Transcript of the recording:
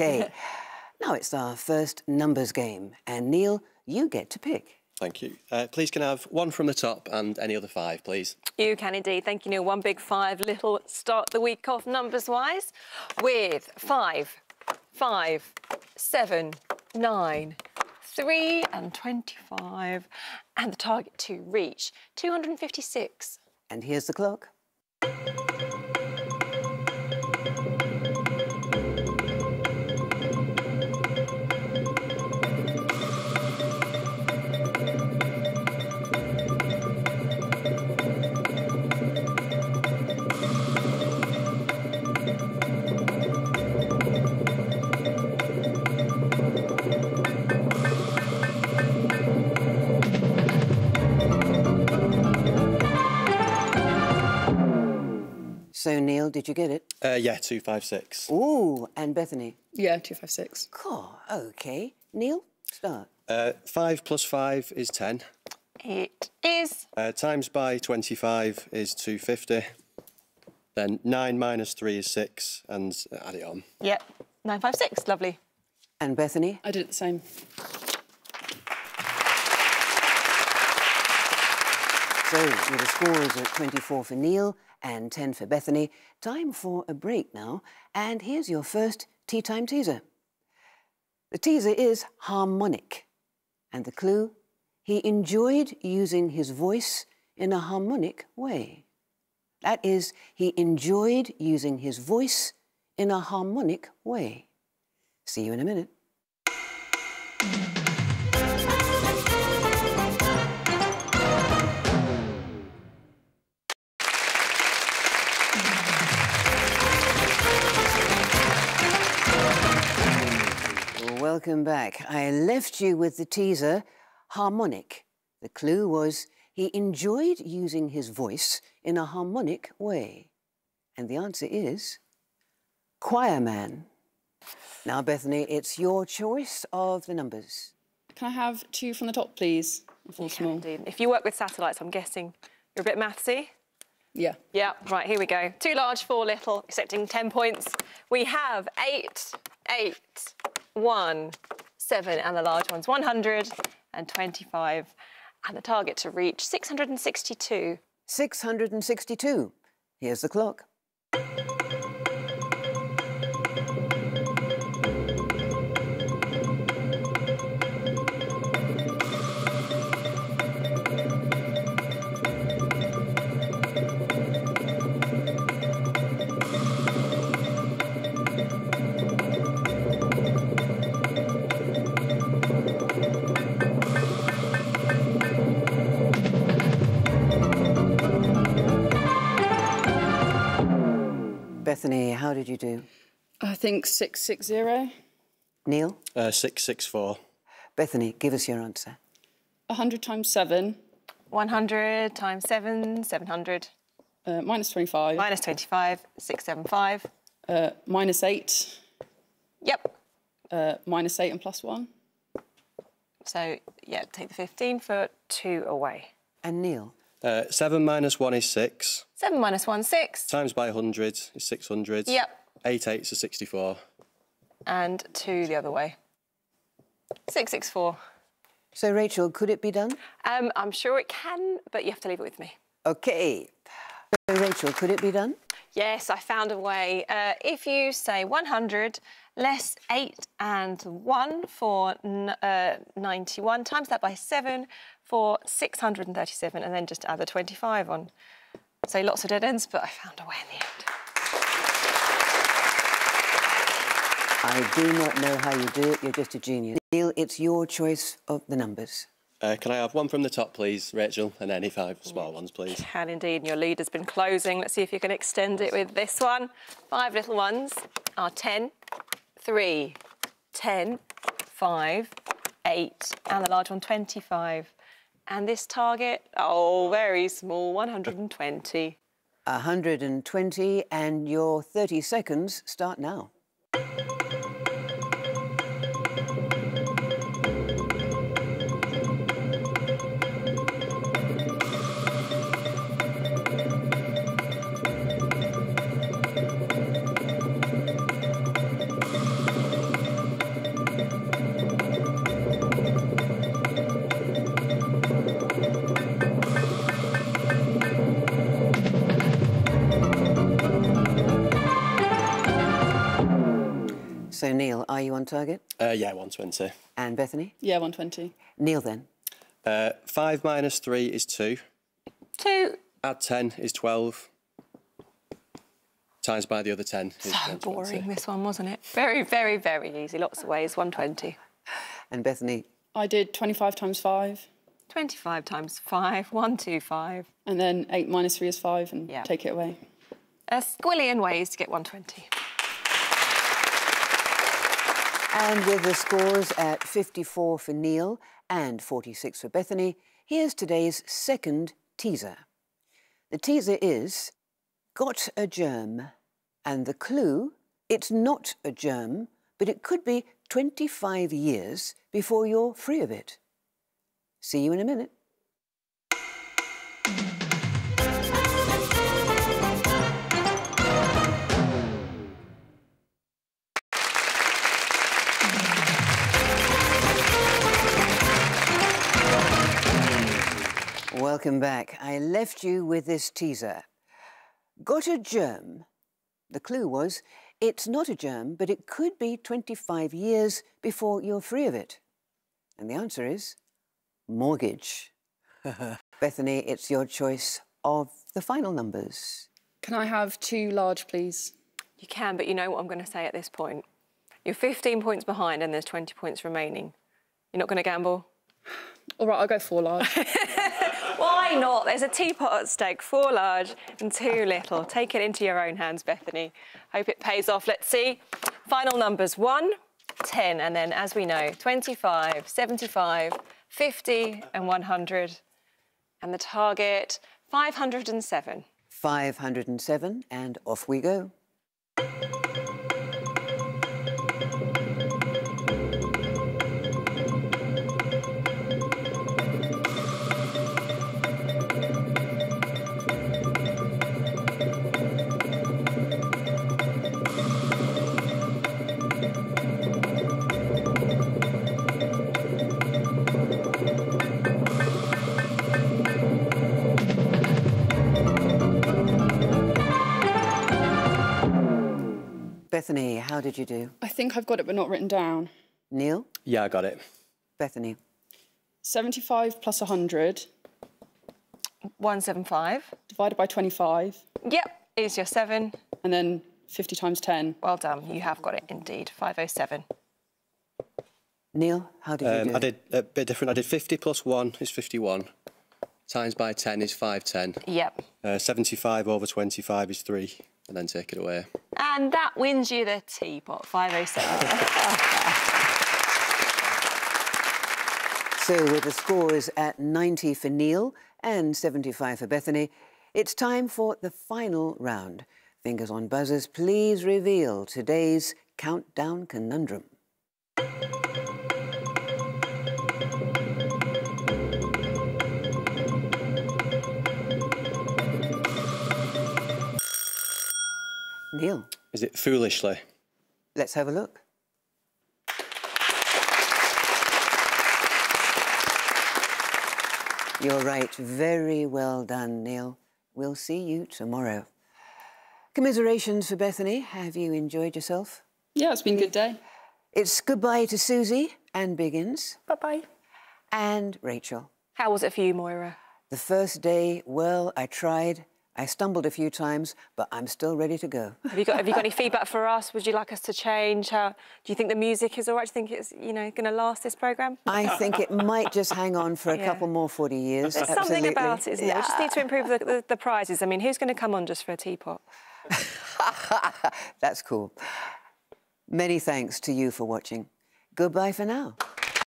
OK. now it's our first numbers game. And Neil, you get to pick. Thank you. Uh, please can I have one from the top and any other five, please? You can indeed. Thank you, Neil. One big five, little start the week off numbers-wise with five, five, seven, nine, three and 25. And the target to reach 256. And here's the clock. So, Neil, did you get it? Uh, yeah, 256. Ooh, and Bethany? Yeah, 256. Cool, OK. Neil, start. Uh, 5 plus 5 is 10. It is. Uh, times by 25 is 250. Then 9 minus 3 is 6, and add it on. Yep, 956. Lovely. And Bethany? I did it the same. So, with the scores at 24 for Neil and 10 for Bethany, time for a break now. And here's your first tea time teaser. The teaser is harmonic. And the clue, he enjoyed using his voice in a harmonic way. That is, he enjoyed using his voice in a harmonic way. See you in a minute. Welcome back. I left you with the teaser, harmonic. The clue was he enjoyed using his voice in a harmonic way. And the answer is choir man. Now, Bethany, it's your choice of the numbers. Can I have two from the top, please? Full small. Indeed. If you work with satellites, I'm guessing you're a bit mathsy. Yeah. Yeah, right, here we go. Two large, four little, accepting 10 points. We have eight, eight, one, seven, and the large one's 125. And the target to reach 662. 662. Here's the clock. Bethany, how did you do? I think 660. Neil? Uh, 664. Bethany, give us your answer. 100 times 7. 100 times 7, 700. Uh, minus 25. Minus 25, 675. Uh, minus 8. Yep. Uh, minus 8 and plus 1. So, yeah, take the 15 for two away. And Neil? Uh, 7 minus 1 is 6. 7 minus 1, 6. Times by 100 is 600. Yep. 8 eights is 64. And 2 the other way. 664. So, Rachel, could it be done? Um, I'm sure it can, but you have to leave it with me. OK. So, Rachel, could it be done? Yes, I found a way. Uh, if you say 100 less 8 and 1 for uh, 91, times that by 7 for 637, and then just add the 25 on. So lots of dead ends, but I found a way in the end. I do not know how you do it. You're just a genius. Neil, it's your choice of the numbers. Uh, can I have one from the top, please, Rachel, and any five small ones, please? Can indeed. And your lead has been closing. Let's see if you can extend it with this one. Five little ones are 10, 3, 10, 5, 8, and the large one, 25. And this target, oh, very small, 120. 120, and your 30 seconds start now. So, Neil, are you on target? Uh, yeah, 120. And Bethany? Yeah, 120. Neil, then. Uh, 5 minus 3 is 2. Two. Add 10 is 12. Times by the other 10 is So boring, this one, wasn't it? Very, very, very easy. Lots of ways. 120. And Bethany, I did 25 times 5, 25 times 5, 125. and then 8 minus 3 is 5, and Yeah. take it away. A squillion ways to get 120. And with the scores at 54 for Neil and 46 for Bethany, here's today's second teaser. The teaser is Got a germ. And the clue it's not a germ, but it could be 25 years before you're free of it. See you in a minute. Welcome back. I left you with this teaser. Got a germ? The clue was it's not a germ, but it could be 25 years before you're free of it. And the answer is mortgage. Bethany, it's your choice of the final numbers. Can I have two large, please? You can, but you know what I'm going to say at this point. You're 15 points behind and there's 20 points remaining. You're not going to gamble? All right, I'll go four large. Why not? There's a teapot at stake, four large and two little. Take it into your own hands, Bethany. Hope it pays off. Let's see. Final numbers 1, 10, and then, as we know, 25, 75, 50, and 100. And the target, 507. 507, and off we go. Bethany, how did you do? I think I've got it, but not written down. Neil? Yeah, I got it. Bethany? 75 plus 100 175. divided by 25, Yep, is your seven. and then 50 times 10. Well done. You have got it indeed. 507. Neil, how did you Um, do? I did a bit different. I did 50 plus 1 is 51. Times by 10 is 510. Yep. Uh, 75 over 25 is 3. And then take it away. And that wins you the teapot, 507. So, with the scores at 90 for Neil and 75 for Bethany, it's time for the final round. Fingers on buzzers, please reveal today's countdown conundrum. Neil, Is it foolishly? let's have a look. You're right. Very well done, Neil. We'll see you tomorrow. Commiserations for Bethany. Have you enjoyed yourself? Yeah, it's been a good day. It's goodbye to Susie and Biggins Bye-bye. and Rachel. How was it for you, Moira? The first day, well, I tried. I stumbled a few times, but I'm still ready to go. Have you got Have you got any feedback for us? Would you like us to change? How do you think the music is all right? Do you think it's you know going to last this program? I think it might just hang on for a Yeah. couple more 40 years. There's Absolutely. something about it, isn't there? We just need to improve the, the, the prizes. I mean, who's going to come on just for a teapot? That's cool. Many thanks to you for watching. Goodbye for now.